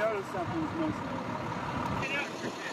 notice something's missing.